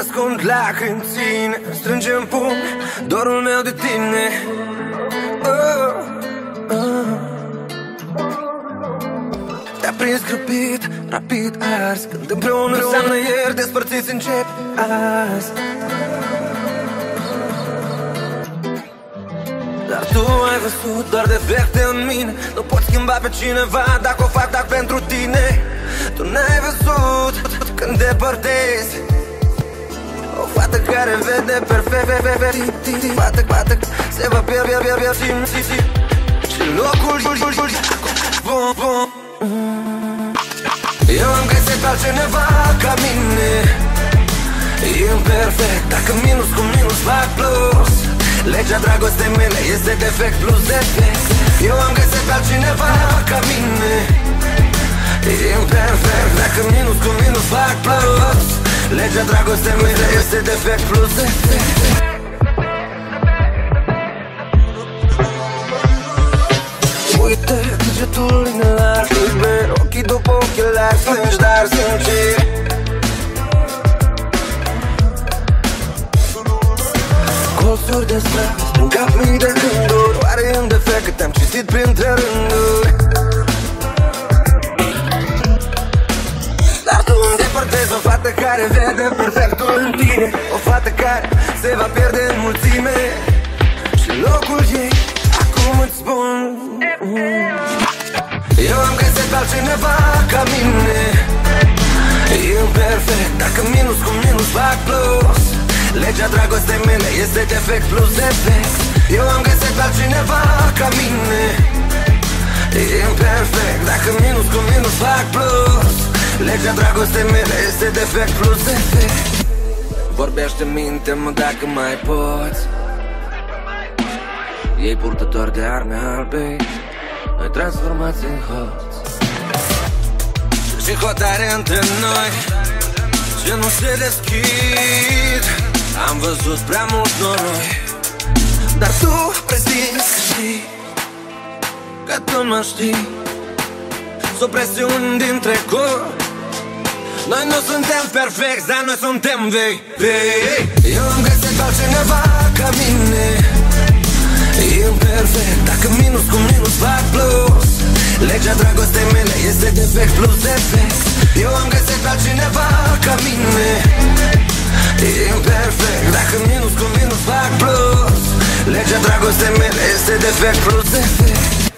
ascund lacrimi ține Strângem pumn dorul meu de tine oh, oh. Te-a prins grăbit, rapid ars Când împreună înseamnă ieri Despărțiți încep azi Dar tu ai văzut doar defecte în mine Nu poți schimba pe cineva dacă o fac doar pentru tine Tu n-ai văzut când depărtezi O fată care vede perfect Fată, fată, se va pierde, pierde, pierde și, și, și locul, jul, jul, jul, bum, bum Eu am găsit altcineva ca mine. Imperfect, dacă minus cu minus fac plus. Legea dragostei mele este defect plus defect Eu am găsit altcineva ca mine. Imperfect, dacă minus cu minus fac plus Legea dragostei mele este defect plus. Defect Uite degetul inelar liber Ochii după ochelari strângi, dar sincer Colțuri de străzi În cap mii de gânduri Oare e un defect că te-am citit printre rânduri fată care vede perfectul în tine. O fată care se va pierde în mulțime. Și locul ei acum îți spun. Eu am găsit altcineva ca mine. Imperfect, dacă minus cu minus fac plus. Legea dragostei mele este defect plus defect. Eu am găsit altcineva ca mine. Imperfect, dacă minus cu minus fac plus Legea dragostei mele este defect plus defect Vorbește minte-mă dacă mai poți. Ei purtători de arme albe Noi transformați în hoți. Și hotare între noi Ce nu se deschid. Am văzut prea mult noroi Dar tu prezinți că știi Că tu mă știi. Sub presiuni din trecut Noi nu suntem perfecti, dar noi suntem vei vei. Eu am găsit altcineva ca mine. Imperfect, dacă minus cu minus fac plus. Legea dragostei mele este defect plus defect. Eu am găsit altcineva ca mine. Imperfect, dacă minus cu minus fac plus. Legea dragostei mele este defect plus defect